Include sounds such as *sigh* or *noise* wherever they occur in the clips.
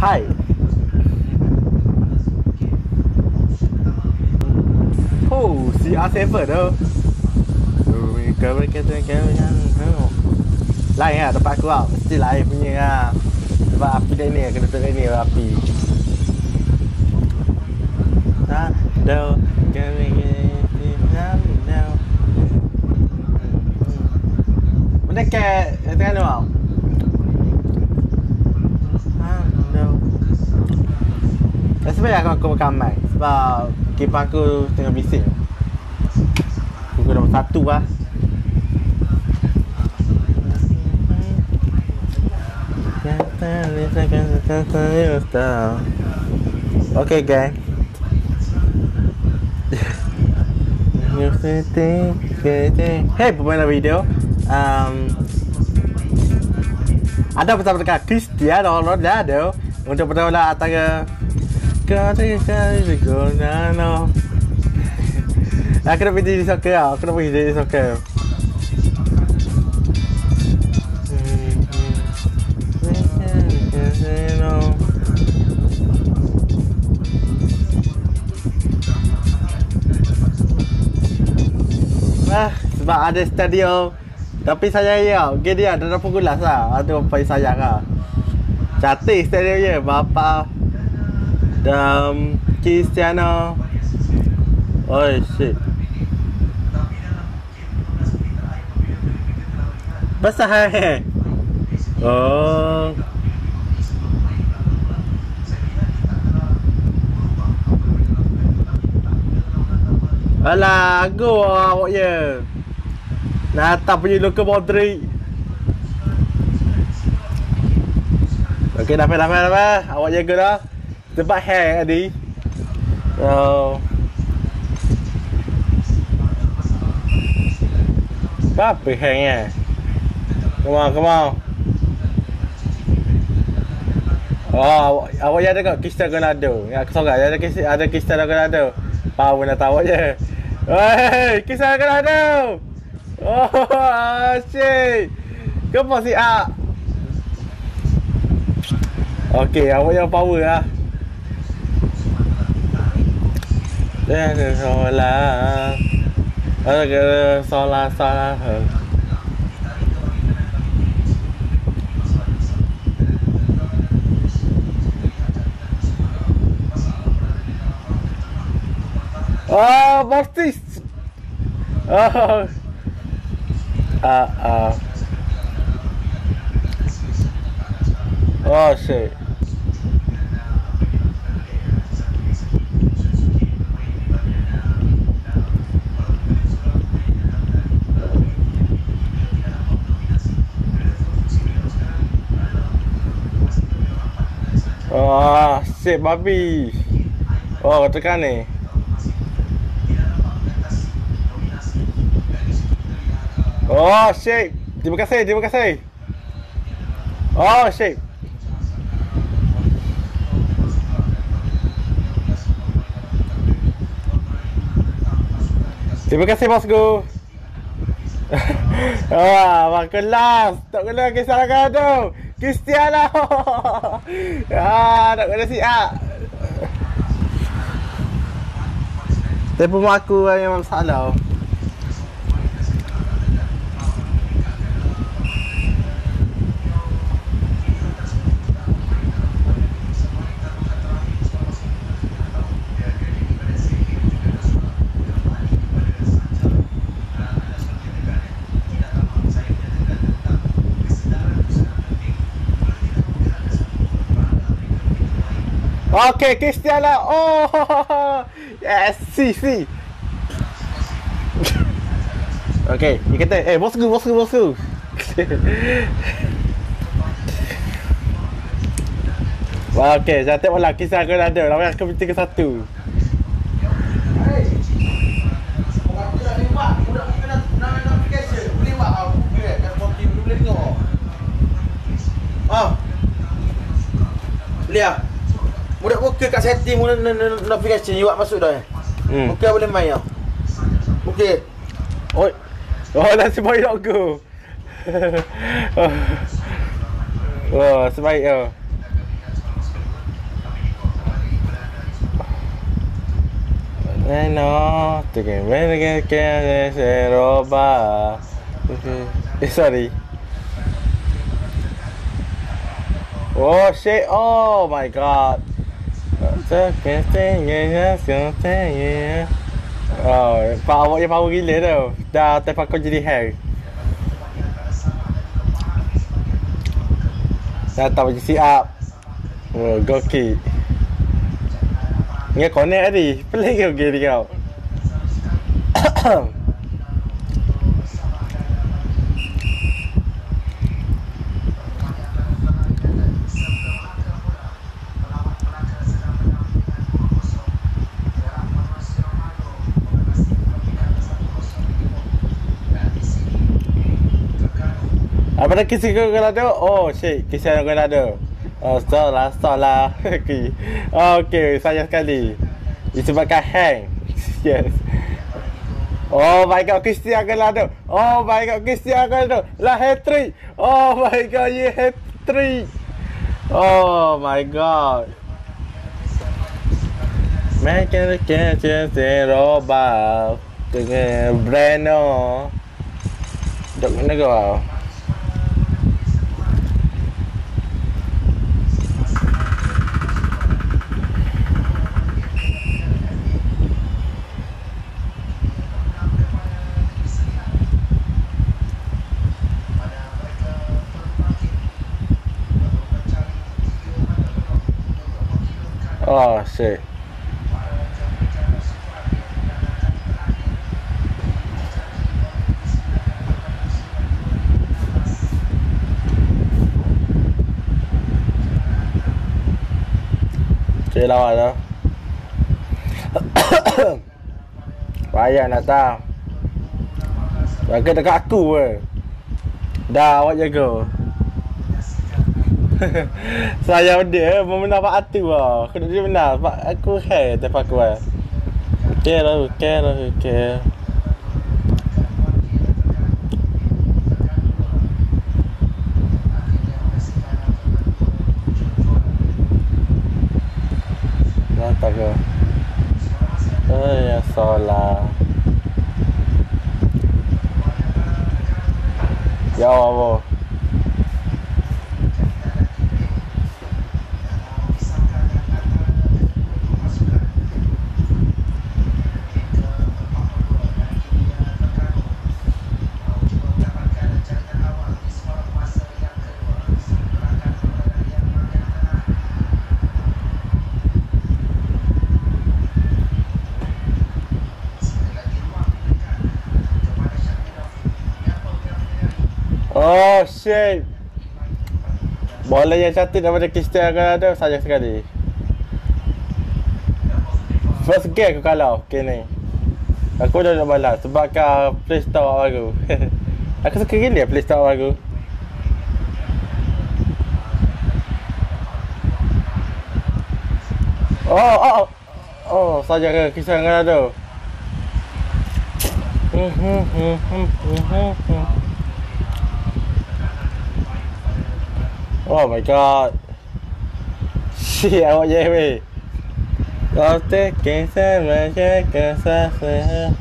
Hai. Oh, si A7 tu. Kau kata kau yang lain lah tempat aku lah. Mesti lain punya lah. Sebab api dah ni Kena tengok ni api. Tak Mana kat Tengah tu Nasib baik aku, aku makan mic Sebab Kipas aku tengah bising. Pukul nombor satu lah. Okay gang. Hey pemain video. Um, Ada bersama dengan Cristiano Ronaldo Untuk bertolak antara Kali kali guna no. Aku nak pergi jadi soccer tau Aku nak pergi jadi soccer. Ah, sebab ada stadium. Tapi saya ya Okay dia ada pukul lah. Ada apa sayang lah. Cantik stadium je Bapa Dan Cristiano Oh shit Besar hai Oh Alah, go awak je. Natap punya Luka Modric. Okey, dah dah dah dah. Awak jaga dah. Tempat hair tadi. So. Apa hairnya? Come on, come on. Oh, awak, awak ada kat Cristiano Ronaldo. Ya, aku sorang. Ada ada Cristiano Ronaldo. Power nak tahu je. Hei, kisah ada. Oh, asyik. Kenapa si A? Okey, awak yang power lah. Dah ke solat. Ada ke solat solat. Oh, Mortis. Oh. Ah, ah. Oh, shit. Oh, shit, babi. Oh, tekan ni. Oh, shit. Terima kasih, terima kasih. Oh, shit. Terima kasih bosku. *laughs* ah, mak kelas. Tak kena kesalahan tu. Cristiano. *laughs* ah, tak kena siap. Telefon aku yang masalah. Okay, Cristiano. Oh, *laughs* yes, si, si. *laughs* okay, ni kata, eh, bosku, bosku, bosku. *laughs* Wah, okay, jangan tengoklah kisah aku ada. Lama aku minta ke satu. Ah. Budak buka kat setting guna notification you buat masuk dah. Eh? Hmm. Okey boleh main ah. Okey. Oi. Oh, oh dah sebaik nak go. Wah, *laughs* oh, sebaik ah. Eh no, tu kan main dengan kan dengan seroba. Eh sorry. Oh shit, oh my god. Oh, pak awak yang power gila tu. Dah terpakai jadi hell. Dah tak macam siap. Oh, gokil. Nghe connect tadi. Pelik ke gini kau? Apa nak kisah kau kalau ada? Oh, shit. Kisah kau ada. Oh, stop lah, stop lah. *laughs* okay. Oh, sayang sekali. Disebabkan hang. *laughs* yes. Oh my god, Cristiano Ronaldo. Oh my god, Cristiano Ronaldo. La hat-trick. Oh my god, ye hat-trick. Oh my god. Man can catch in roba. Dengan Breno. Dok mana kau? Chơi lâu rồi đó Payah nak tahu Jaga dekat aku ke Dah awak jaga *laughs* saya dia mau mendapat hati wah. Kena dia benar sebab aku hair tempat aku eh. Okay lah, okay lah, okay. Tak solah. Ya Allah. Oh shit Bola yang cantik daripada Cristiano Ronaldo saja sekali. First game aku kalau Okay ni. Aku dah nak balas sebab kau play store baru *laughs* Aku suka gila play store baru Oh oh oh. Oh saja ke Cristiano Ronaldo? Hmm hmm hmm hmm hmm hmm Oh my god. Si awak je weh. Kau tekin sama je kesasa.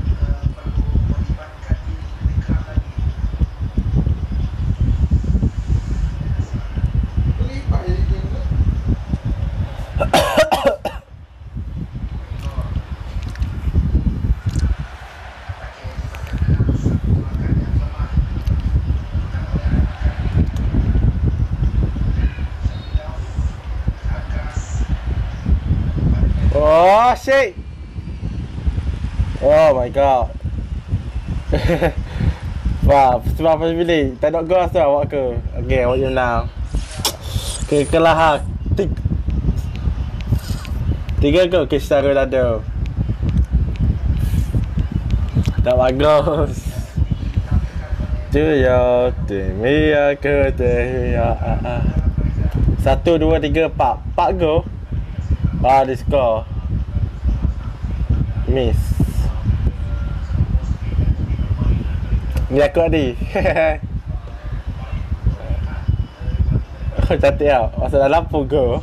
Shit! Oh my god. *laughs* Wah, sebab apa pilih? Tak nak gas tu awak ke? Okay, awak you now. Okay, kelah ha. Tiga, tiga ke? Okay, secara dah ada. Tak bagus. Tu ya, tu mi ya ke tu ya. Satu, dua, tiga, empat. Empat go. Ah, di score. Miss. Ni aku tadi Aku *laughs* cantik tau. Masa dalam lampu go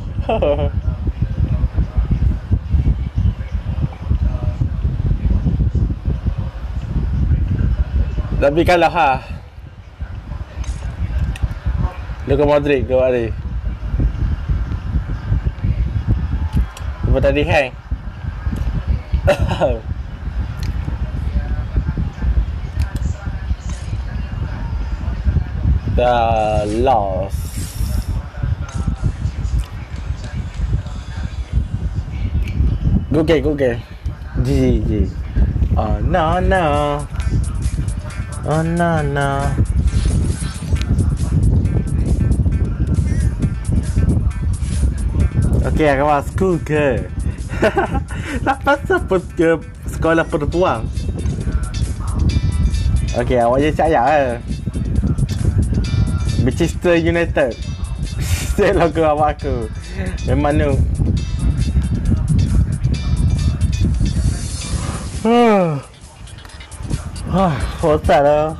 Tapi kalah ha. Luka Modric go Adi? Cuma tadi hang. The loss. Google, Google. G, G. Oh, no, no. Oh, no, no. Okay, kawan school ke? Tak pasal pun ke sekolah perempuan. Okay, awak je cak ya. Manchester United *laughs* Saya logo awak aku Memang tu Huh. Hotel lah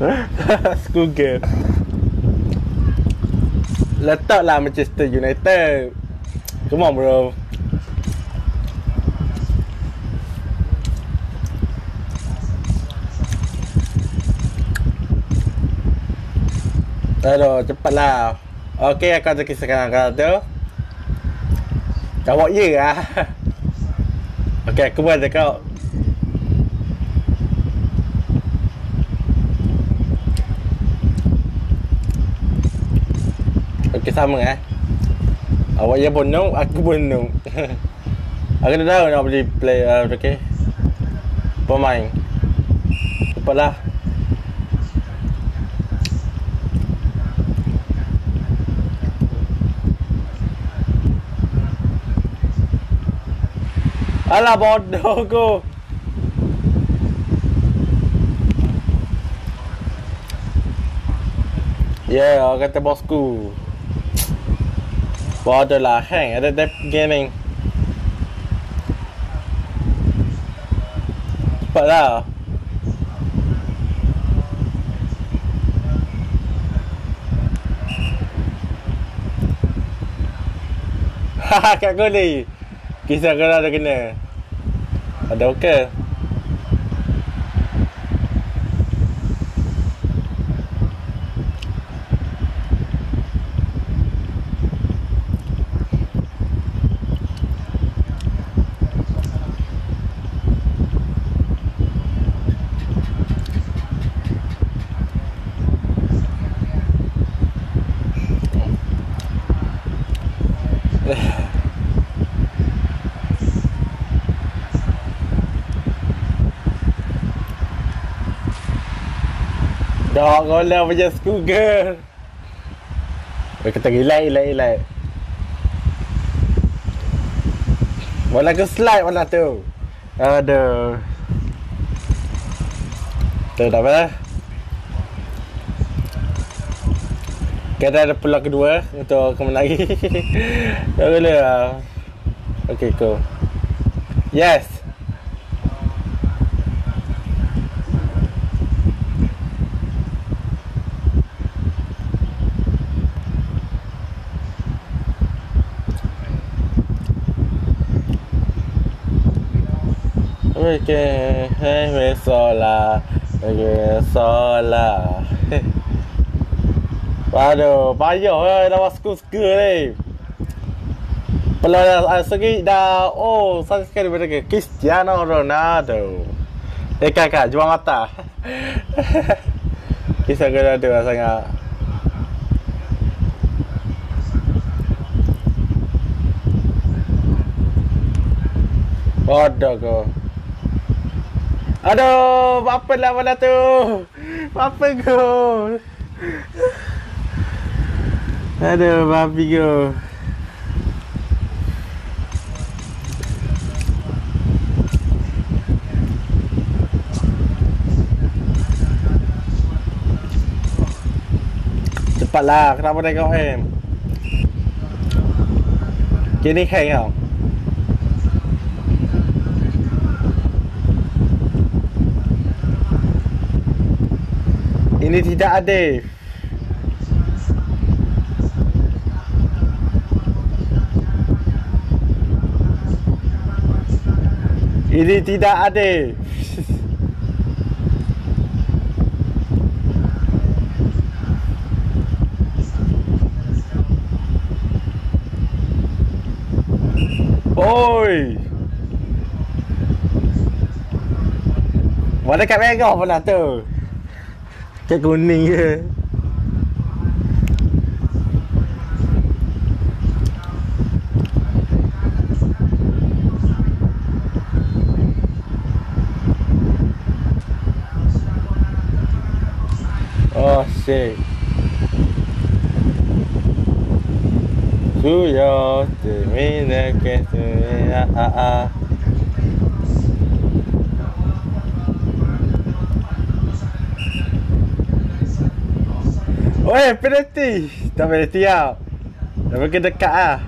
*laughs* School game Letaklah Manchester United Come on bro Aduh, cepatlah. Okey, aku ada kisahkan kau tu. Jawab ya lah. *laughs* Okey, aku buat kau. Okey, sama eh. Awak ya bonong, aku bonong. *laughs* aku dah tahu nak beli play, uh, okey. Pemain. Cepatlah. Alah bodoh aku. Ya, yeah, kata bosku. Bodoh lah, hang. Ada dep gaming. Cepatlah. *laughs* Haha, kat goli. Kisah kau ada kena. Ada okey. Gola macam skuga. Dia kata relay, relay, relay. Bola ke slide bola tu. Aduh. Tu tak apa. Kita ada peluang kedua untuk aku lagi. *laughs* Tak boleh lah. Okay, cool. Yes. Me sola, okay, sola. Aduh, payah eh, dah masuk school ni. Kalau dah segi dah, oh, saya sekali berdekat Cristiano Ronaldo. Eh, kakak, jual mata. Kisah kena tu lah sangat. Kau. Aduh, apa lah bola tu? Apa gol? Aduh, babi go. Cepatlah, kenapa tengok M? Kini hang tau. Ini tidak adil. Ini tidak adil. Oi. Mana kat Mega pun tu. Cek kuning je. Oh shit. Suyo te mine que te a a a. Oi, penalti. Tak penalti tau. Dah pergi dekat ah.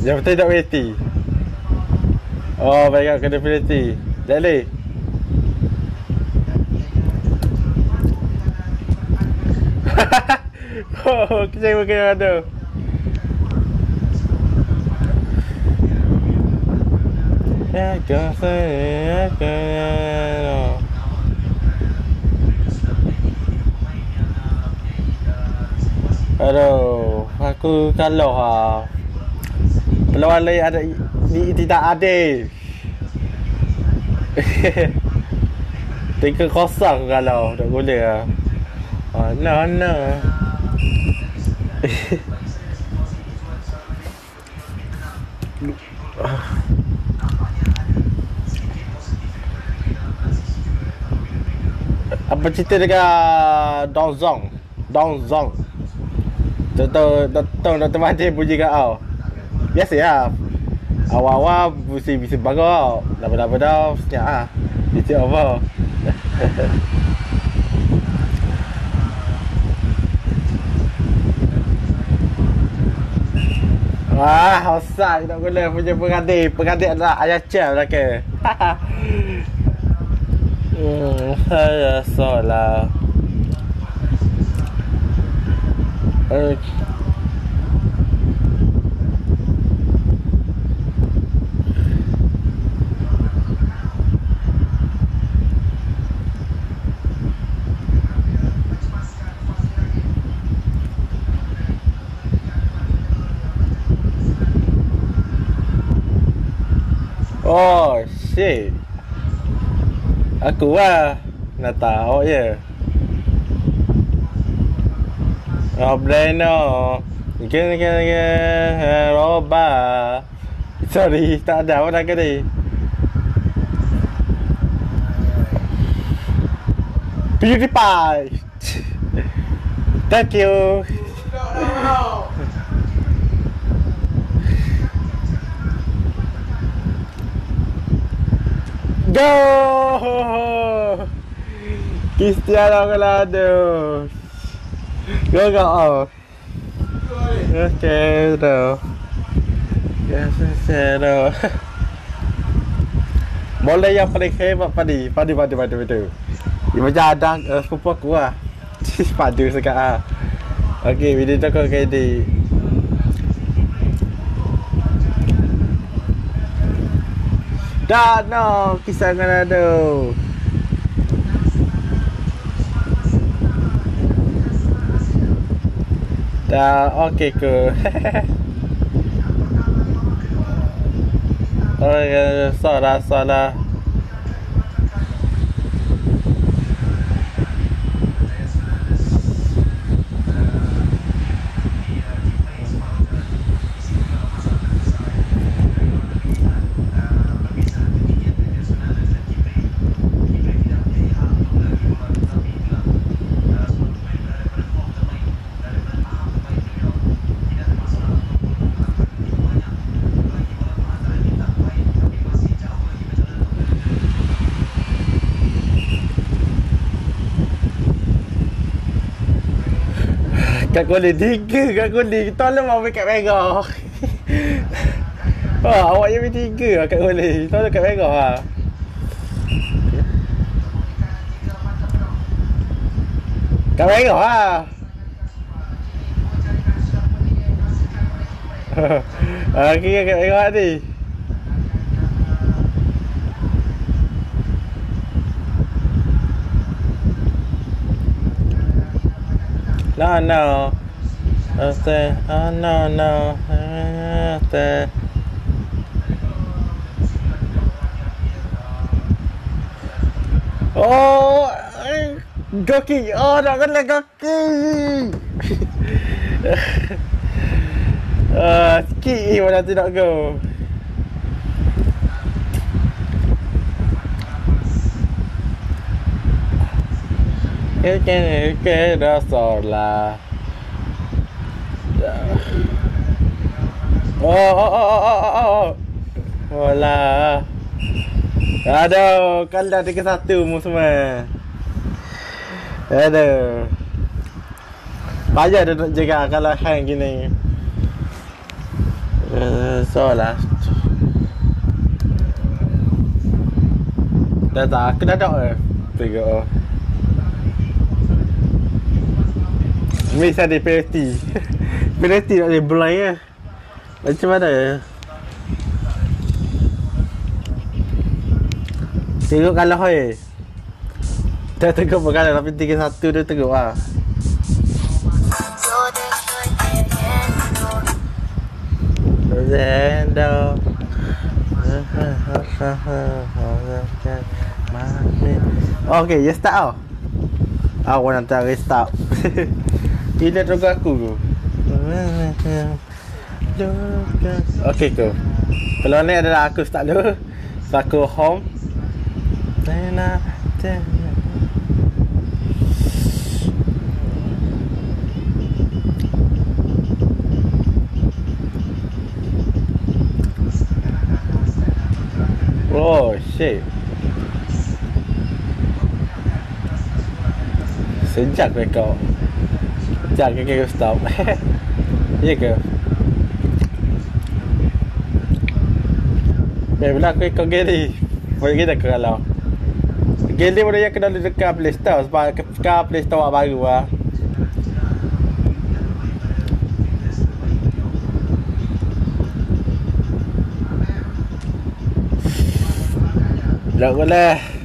Yang betul tak penalti. Oh, baik kena penalti. Tak *laughs* oh, kecil mungkin ada. Ya, kau saya kau. Aduh, aku kalau ha. Peluang lain ada ni tidak ada. *laughs* Tiga kosong kalau tak boleh ah. Oh, no, no. *laughs* Apa cerita dekat Dong Zong? Dong Zong. Tahu tahu Dr. Mahathir puji kat kau. Biasa lah. Awal-awal mesti bisa bagus. Lama-lama dah senyap lah. Itu apa? *laughs* Wah, hosak tak guna punya pengadil. Pengadil adalah ayah cem lah ke. *laughs* hmm, saya solat. Uh, Oh shit. Aku lah Nak tahu je Oh Breno Gini gini gini Roba. Sorry Tak ada apa nak tadi PewDiePie. Thank you. Go! Cristiano Ronaldo. Go go. Okay, no. Yes, Cristiano. *laughs* Boleh yang paling hebat padi, padi padi padi padi. Ini macam ada uh, sepupu aku lah. *laughs* Padu sekarang. Okay, video tu kau kayak di Dah no kisah dengan Dah okey ke? Oh *laughs* ya, salah salah. Kat kulit tiga kat kulit Tolong mau kat merah *laughs* Ha, awak yang tiga lah kat kulit Tolong kat merah lah. Kat merah lah. Ha, *laughs* kira kat merah ni no, no. I said, oh, no, no. I said, oh, Goki. Oh, no, good Goki. *laughs* uh, sikit eh, mana tu nak go. Que que quiero sola. Oh, oh, oh, oh, oh, oh, oh. Hola. Aduh, kalah tiga satu mu semua. Aduh. Payah dia nak jaga kalau hang gini. Uh, lah. Dah tak, aku dah tak eh. Tengok. Miss ada penalty. *laughs* Penalty tak boleh blind ya Macam mana? Ya Tengok kalah hoi. Dah tengok pun kalah Tapi 3-1 dia tengok lah Zendo *laughs* Okay, you start tau Aku nak tak restart Bila tunggu aku tu Okay tu. Kalau ni adalah aku start dulu. So aku home Oh shit. Sejak rekod Sekejap kaki aku stop Ya ke? Eh, bila aku ikut Gary. Boleh kita ke kalau Gary boleh yang kena dekat Play Store Sebab sekarang Play Store baru lah Tak boleh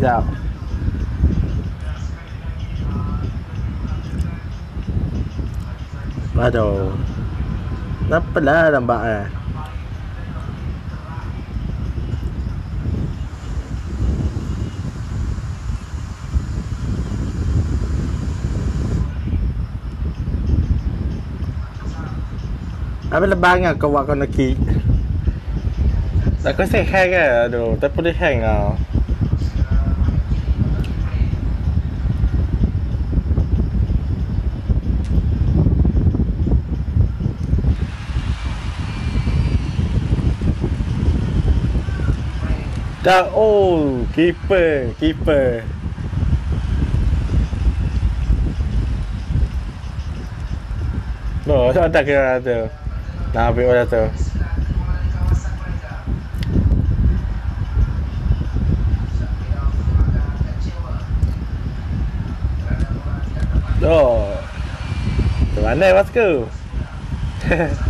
Sekejap Aduh Kenapa lah lambat eh? Apa lebang ah kau buat kau nak kick? Tak kau eh? Aduh Tak boleh hang ah Dah oh keeper keeper No, tak ada kira tu. Nak ambil orang tu. Oh. Ke mana *laughs*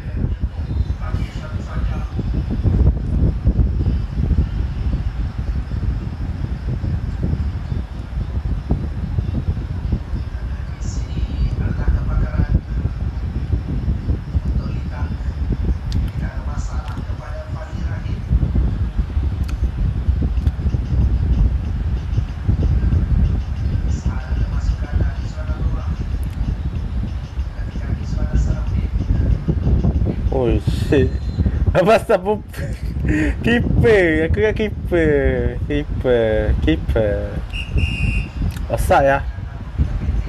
masku? Apa sebab Keeper. Aku kan keeper. Keeper. Keeper. Osak ya.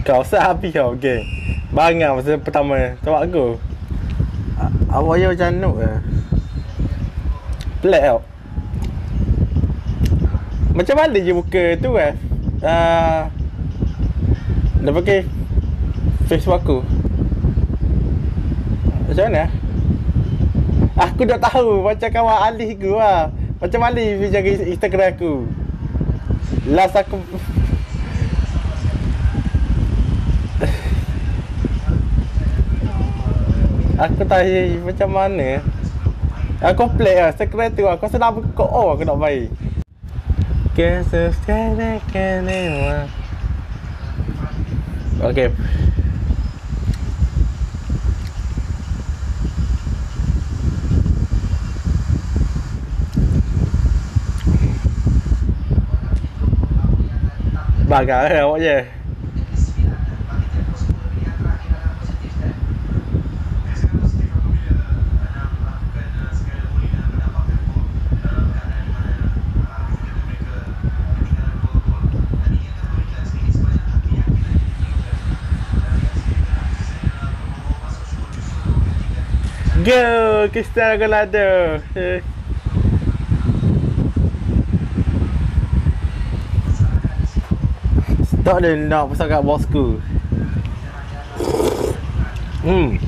Kau osak habis kau Okay Bangang masa pertama. Coba aku. Awak ya macam nuk ke? Black out. Macam mana je muka tu kan uh, Dah pakai Facebook aku. Macam mana Aku dah tahu macam kawan Ali aku lah. Macam Ali pergi jaga Instagram aku. Last aku Aku tanya macam mana Aku play lah Secret tu Aku rasa nak buka Oh aku nak Kesus kene kene Okay Bagai awak je Go Cristiano Ronaldo. *laughs* Tak ada nak pasal kat bosku. Hmm.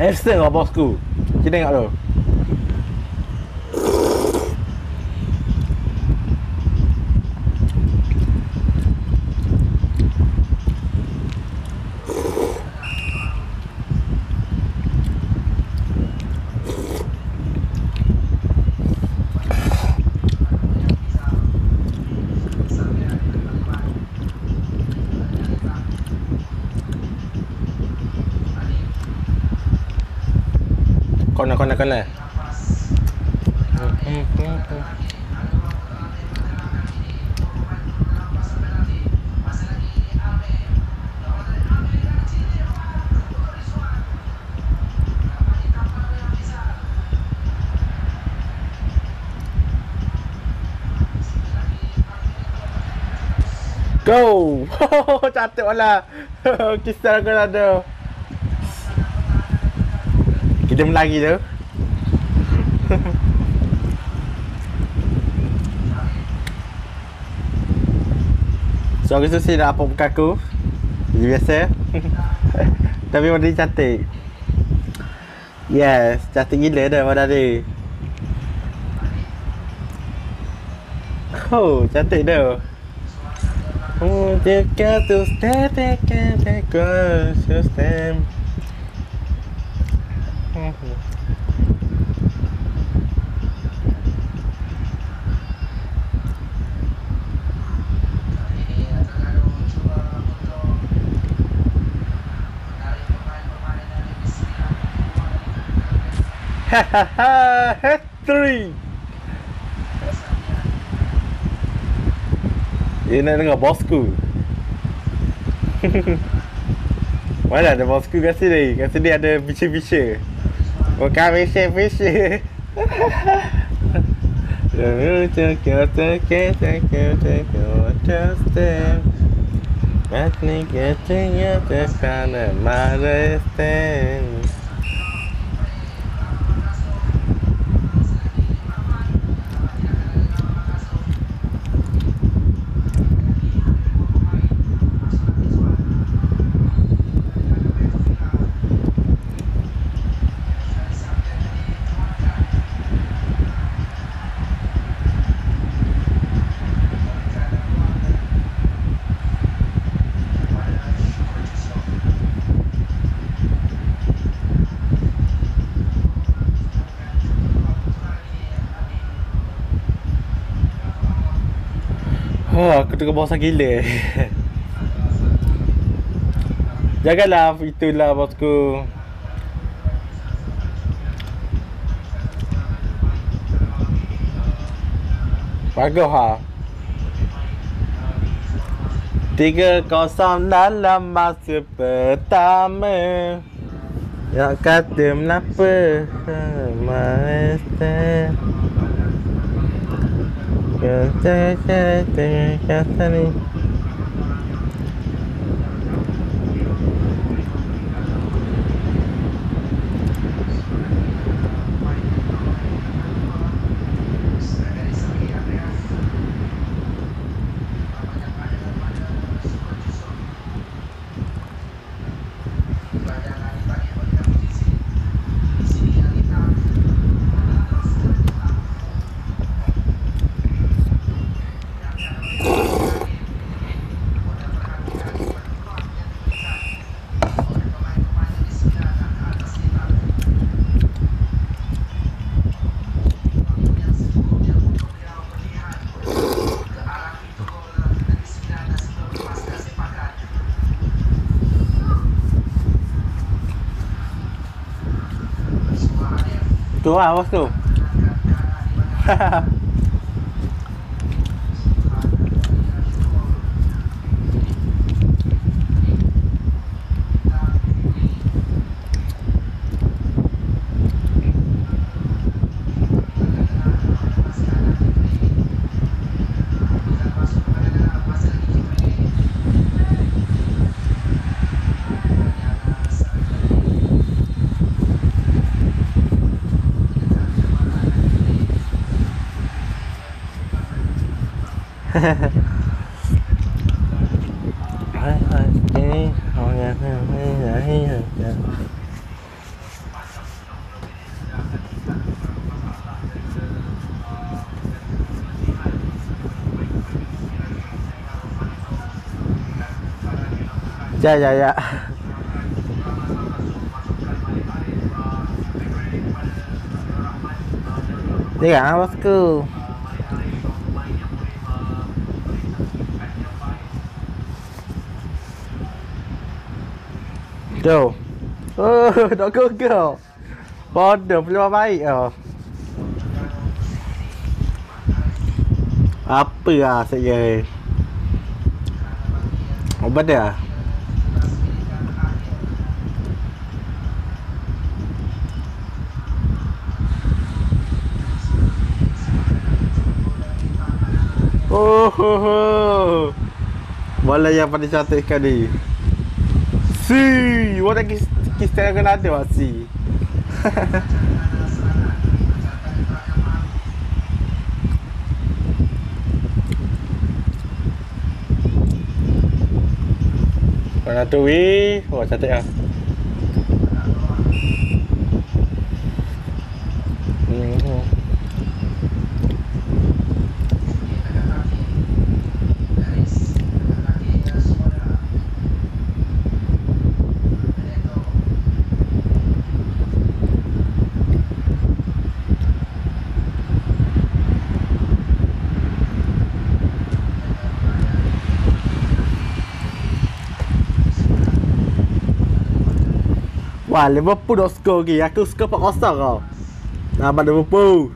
Hamster lah bosku. Kita tengok tu. Kona kona. Go! *laughs* Cantik wala. *laughs* Kisah aku ada. Kita melari tu. So aku susi nak apa buka aku. Jadi biasa. *laughs* Tapi model cantik. Yes, cantik gila dah model ni. Oh, cantik dah. Oh, dia kata step back and back across step. Hahaha, hat trick. Dia nak dengar bosku. Mana ada bosku kasi ni? Kasi dia ada bici-bici. Bukan bici-bici. Matni getting up the kind of mother stand. Oh, aku tengah bosan gila. *laughs* Janganlah itulah bosku. Bagus ha. Tiga kosong dalam masa pertama Ya kata mengapa Maester Kata Tu lah *laughs* bosku. Hai hai ini orang yang hai hai Ya Tu. Oh, *laughs* nak kau. Bodoh peluang baik oh. Apa lah saya? Apa dia? Oh, ho, ho. Bola yang paling cantik sekali. Si, orang kis kis tengah kena ada wak si. Mana *laughs* tu wi? Oh cantik ah. Hmm. Wah, Liverpool dah skor lagi. Aku skor 4-0 kau. Nampak Liverpool.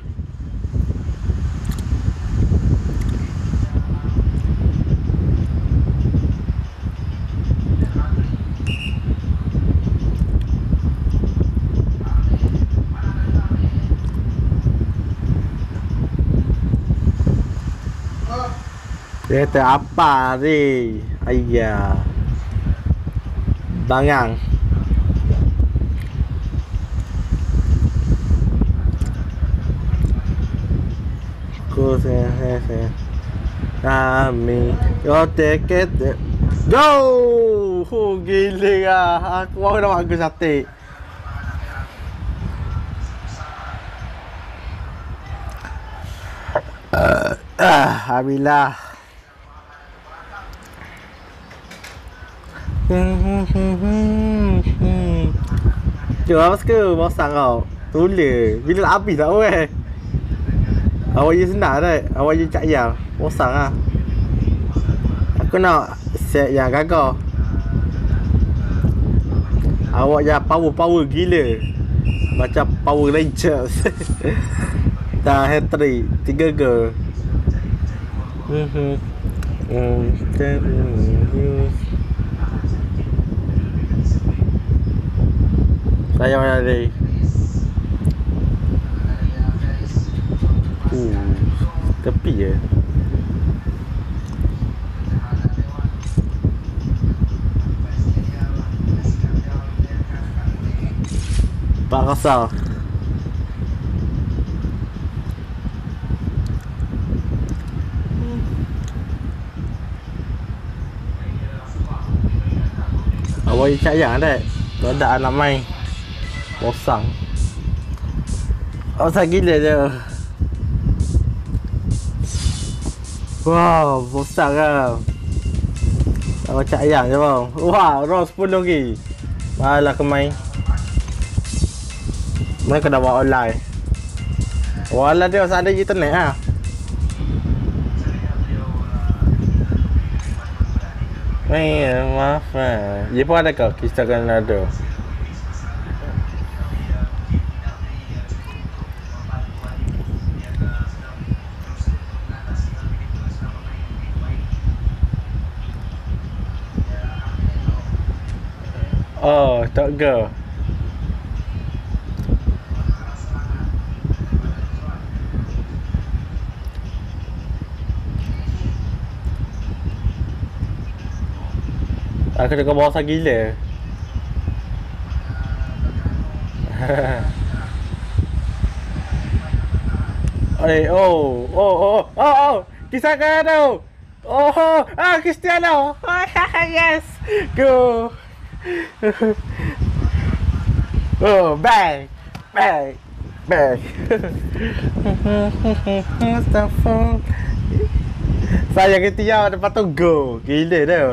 Kata apa ni? Ayah. Bangang. Aku saya saya saya. Kami Yo take it Go Oh gila. Lah Aku baru nak aku sate. Uh, ah, Alhamdulillah apa suka? Masak kau? Tulis Bila habis tak weh Awak je senang tak? Awak je cak yang Bosan lah. Aku nak set yang gagah Awak je power-power gila. Macam Power Rangers. *laughs* Dah hat trick Tiga ke Saya mana ni? Tepi je. Pak Rasal. Awak cak yang ada. Tak ada anak main. Bosang. Bosang gila je. Wow, bosan kan. Tak macam ayam je bang. Wah, round 10 lagi. Malah ke main. Mereka dah buat online. Wala dia usah ada internet ah. Ni maaf ah. Dia pun ada ke? Kita kan ada. Oh, tak ke? Aku tengok bawah gila. *laughs* Eh, oh, oh, oh, oh, oh, kan tu. Oh, ah, Cristiano. *laughs* yes, go. *laughs* oh, bang, bang, bang. Mustafa. Saya kata ya, lepas tu go. Gila tu.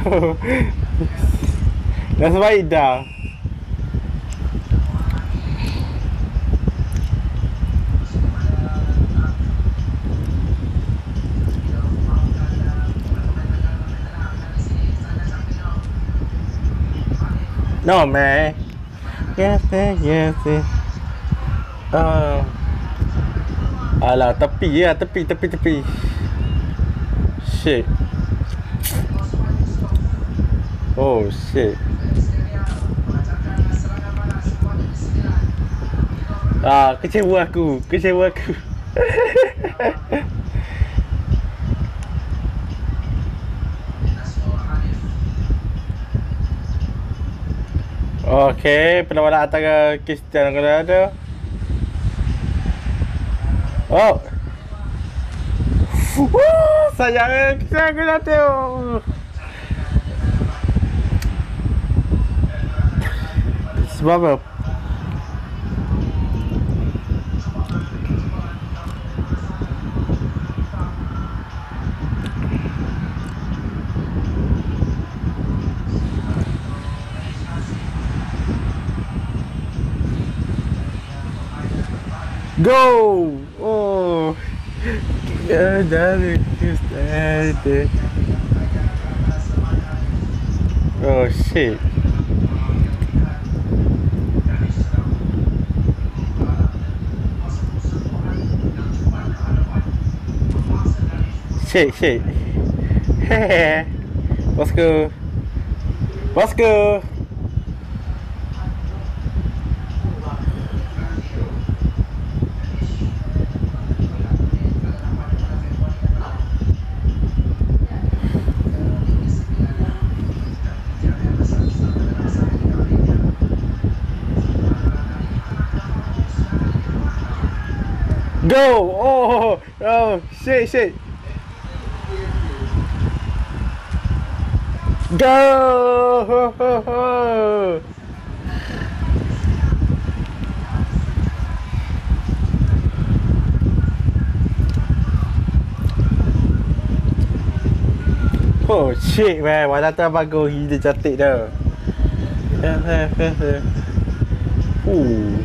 *laughs* dah sebaik dah. No, man. Yes, yes, yes. Uh, alah, tepi ya, tepi, tepi, tepi. Shit. Oh, shit. Ah, kecewa aku, kecewa aku. *laughs* Okey, penawaran antara Cristiano Ronaldo. Oh. Woo, sayang Cristiano Ronaldo. Sebab apa? Go! Oh! Another Oh shit. Shit, shit. Hehehe. *laughs* Let's go. Let's go. Go! Oh, shit. Go! Oh shit man, mana tu bagus gila cantik dah. *laughs* Ooh.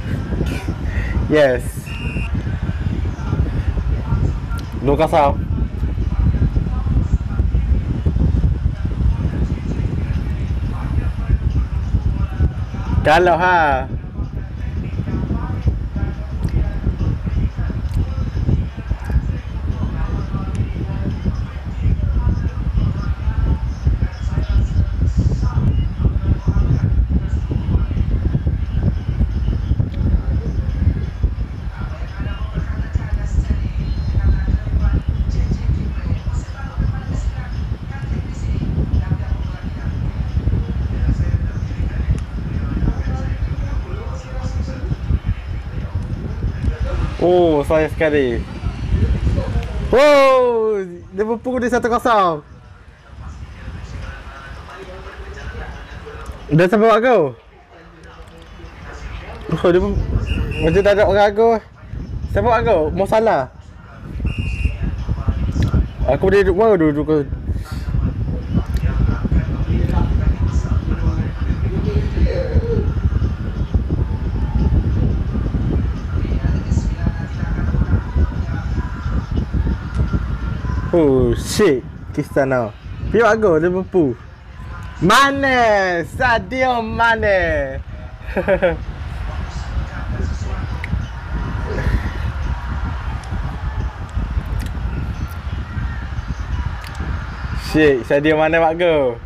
Yes. Dua kasar. Kalau ha. Oh, saya sekali. Oh, dia berpukul di satu kosong. Dah sampai buat kau? Oh, dia macam tak ada orang aku. Siapa buat kau? Mau salah. Aku boleh duduk mana duduk Oh shit. Kisah now. Pergi buat gol Liverpool. Mane Sadio Mane. *laughs* Shit Sadio Mane buat gol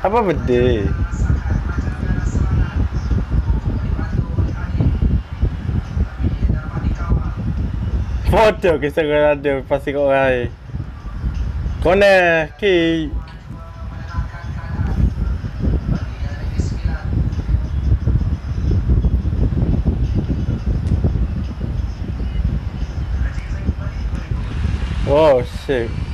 Apa benda? bodoh kisah kau ada pasti kau rai. Kau ne ki. Oh shit.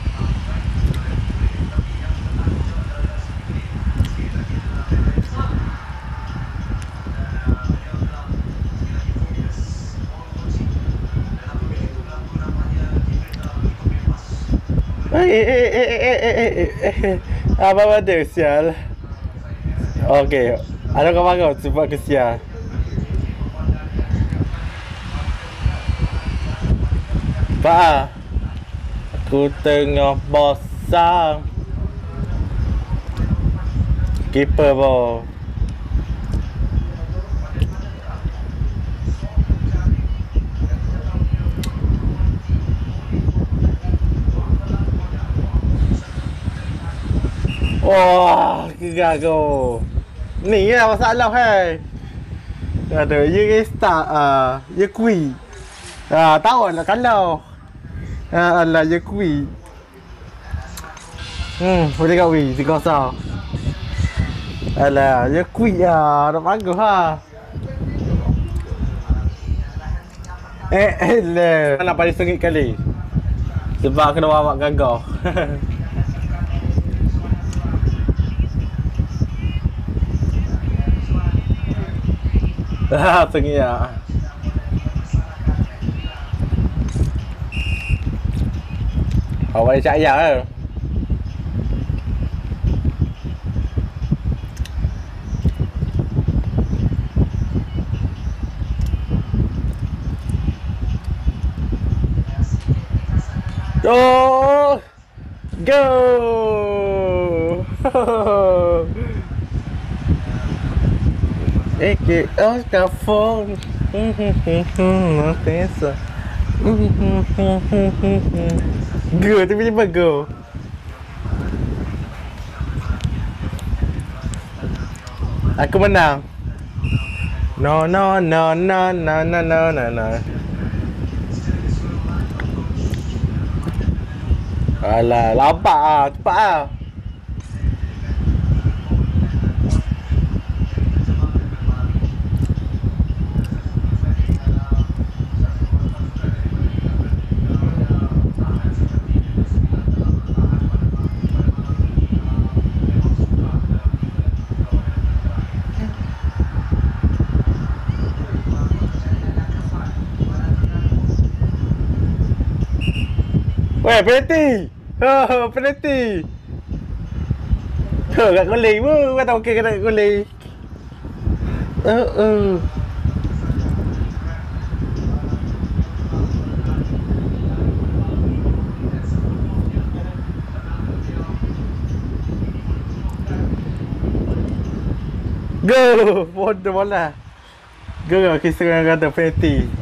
Apa benda sial? Okey. Ada kau bangun sebab ke sial. Pak. Aku tengah bosan. Keeper bo. Wah, gegar kau. Ni lah masalah hai. Ada, you can start ah, uh, you kui. Ah, tahu lah kalau. Ah, alah, you kui. Hmm, boleh kau wui, tiga kosong. Alah, you kui ah, nak bagus ha. Eh, eh, le. Nak paling sengit kali. Sebab kena bawa gagah. *laughs* à, *laughs* tôi nghĩ à họ quay chạy giờ rồi Go! Go! *laughs* É que eu ficar fome. Não pensa. Go, tiba-tiba go. Aku menang. No, no, no, no, no, no, no, no, no. Alah, lambat ah, cepat ah. Weh, penalti. Ha, oh, penalti. Ha, kat goli pun. Kau tak okey kat goli. Ha, uh, ha. Uh. Go! Bodoh bola. Go, kita kena kata penalti.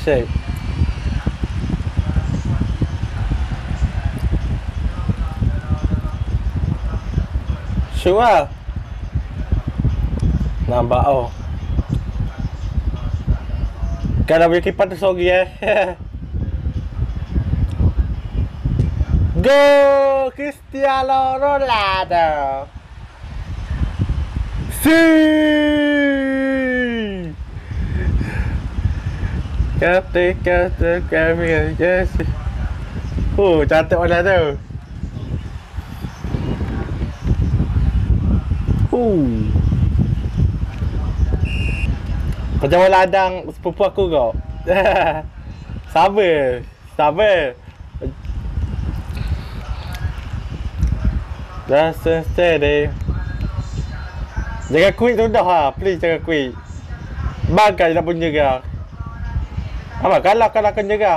shit. Sure. Nampak oh. Kalau boleh kipas tu sogi eh. *laughs* Go Cristiano Ronaldo. Si. Kata kata kami yes. Oh, cantik mana tu. Oh. Pejawa ladang sepupu aku kau. sabar. Sabar. selesai steady. Jangan kuih tu dah ha. Please jaga kuih. Bangkai nak punya kau. Apa kalau kalau akan jaga.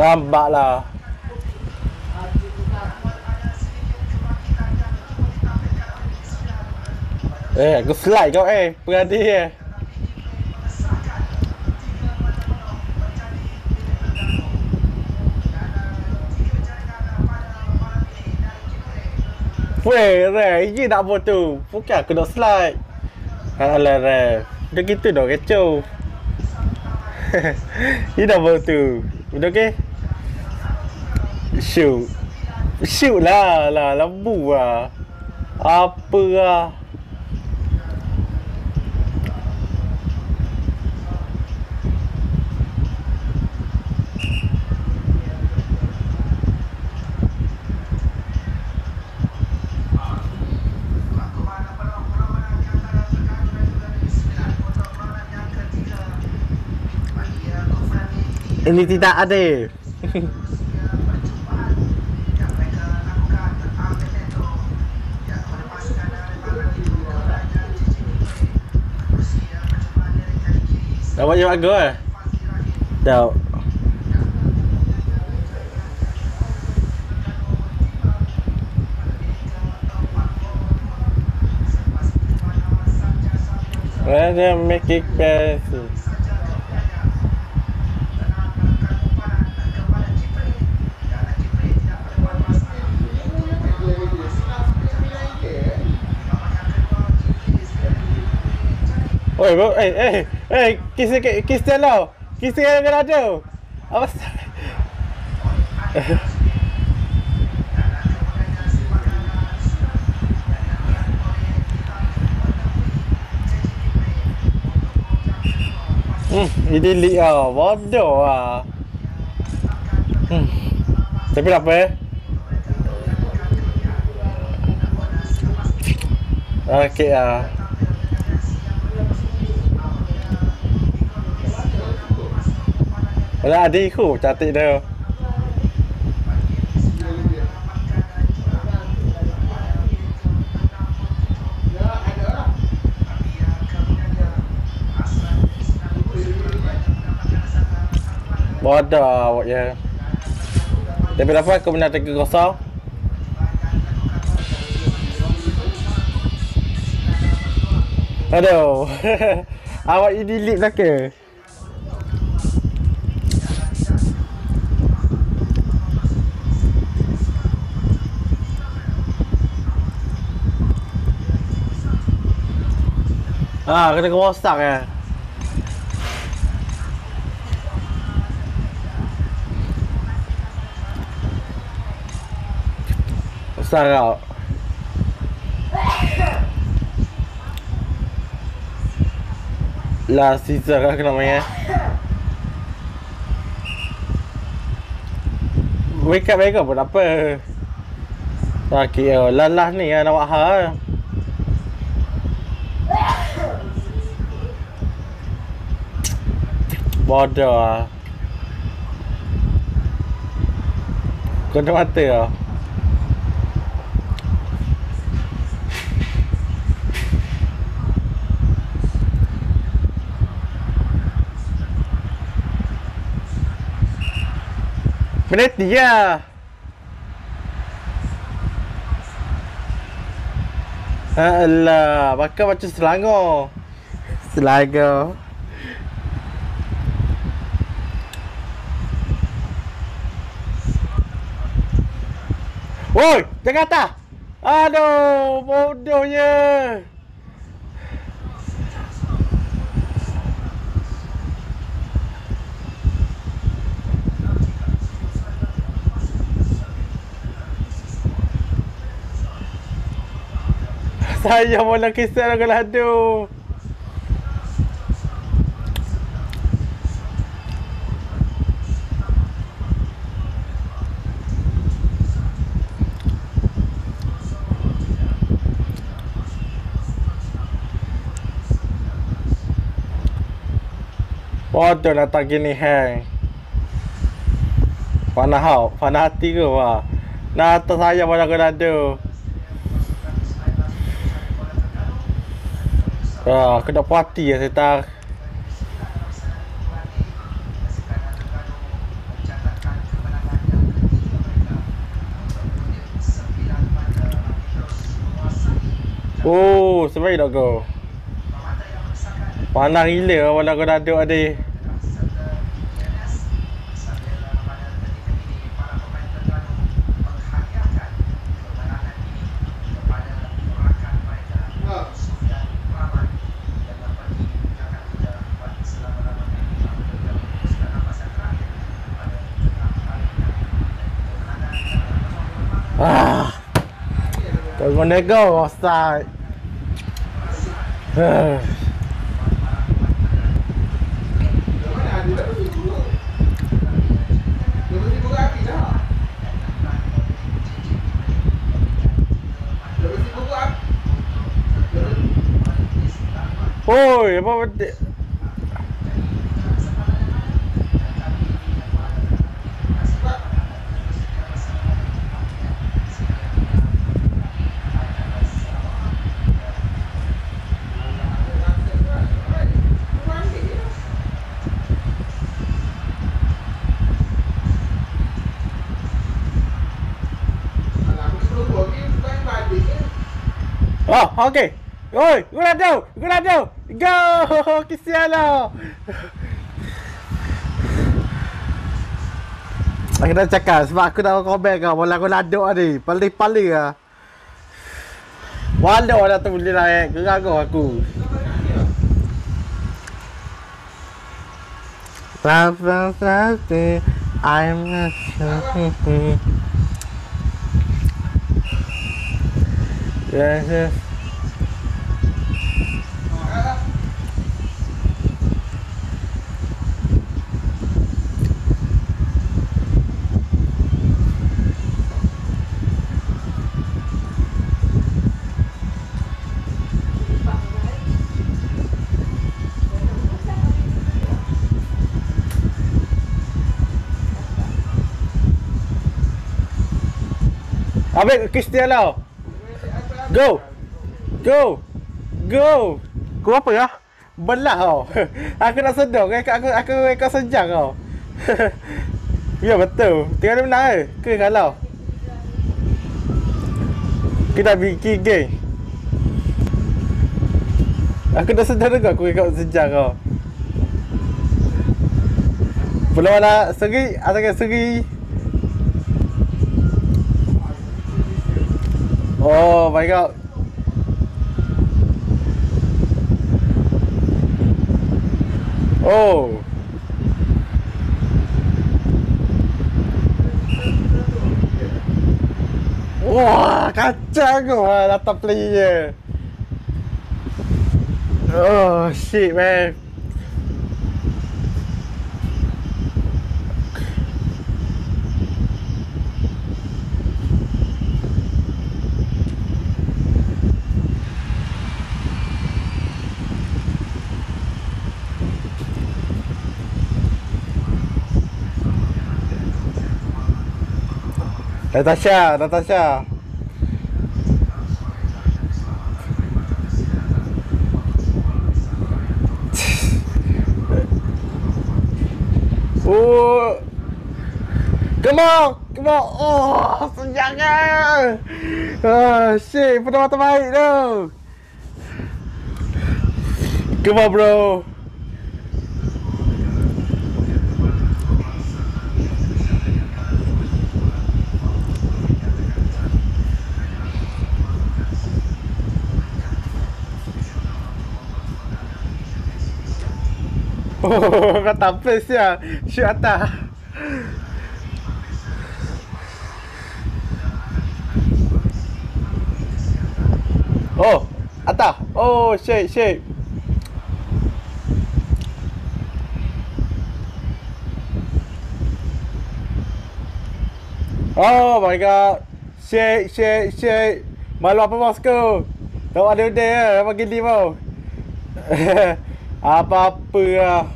Lambat lah Eh aku slide kau eh Berhati eh Weh, Re, ini nak apa tu? Bukan aku nak slide. Alah, Re. Dah gitu dah kecoh. *laughs* ini dah apa tu? Udah okey? Shoot. Shoot lah, lah, lambu lah. Apa lah. Ini tidak ada. Dapat je bagus eh? Tak. Let's make it better. Oi, bro, eh, eh, eh, kis kis dia lo. Kis dia yang ada. Apa? *laughs* Hmm, ini li ah, bodoh ah. Hmm. Tapi apa eh? Okey ah. Alah adik aku cantik dia. Bodoh awak ya. Tapi berapa aku benar tiga kosong? Aduh. *laughs* awak ini delete lah Ah, kena kerosak ya. Besar kau. Lah, Caesar lah namanya. Wake up, wake up pun apa. Sakit ya. Lalah ni ya, nak buat hal. Bodoh lah Kena mata lah Berhenti lah Alah, pakai macam Selangor. Selangor Woi, tengah atas. Aduh, bodohnya. *laughs* Saya mula kisah dengan aduh. Bodoh nak tak gini hang. Panah hau, panah hati ke wah. Nak atas saya bola gelado. Ah, aku nak puati ya saya tak. Oh, sebaik nak go. Panas gila wala kau dah duduk adik. Kau gonna go outside. *sighs* Oi, apa benda? Oh, okey. Oi, Ronaldo, Ronaldo, go! Cristiano. Aku dah cakap sebab aku dah komen kau bola Ronaldo ni. Paling-paling ah. Walau dah tu boleh naik. Geragu aku. Papa, papa, I'm not sure. Yes, yes. Ambil Cristiano. Go. Go. Go. Kau apa ya? Belah kau. *laughs* aku nak sedar aku aku aku aku sejak kau. *laughs* ya betul. Tinggal dia menang ke? Ke kalau? Kita bikin gay. Aku dah sedar juga aku ikut sejak kau. Belum ada segi, ada segi. Oh my god. Oh. Wah, kacang lah data player. Oh shit man. Natasha, Natasha. *sighs* oh. Come on, come on. Oh, senjata. Ah, shit, pertama terbaik tu. Come on, bro. Oh, kau tak place ya. Shoot atas. Oh, Oh, shake, shake. Oh my god. Shake, shake, shake. Malu apa bosku? Tak ada dia ya, bagi dia mau. Apa-apa lah.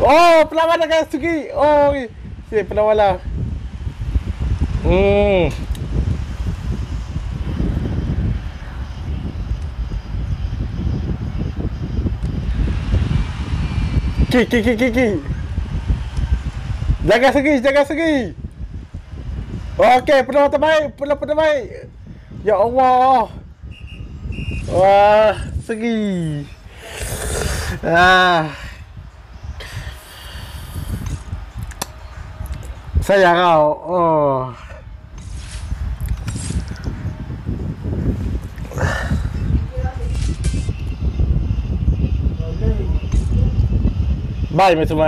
Oh, perlawanan dengan Sugi. Oh, si perlawanan. Hmm. Ki, ki, ki, ki, ki. Jaga segi, jaga segi. Okey, penuh terbaik, penuh terbaik. Ya Allah. ว้าสกีอ่าสยามเอาโอ้บายไปทำไม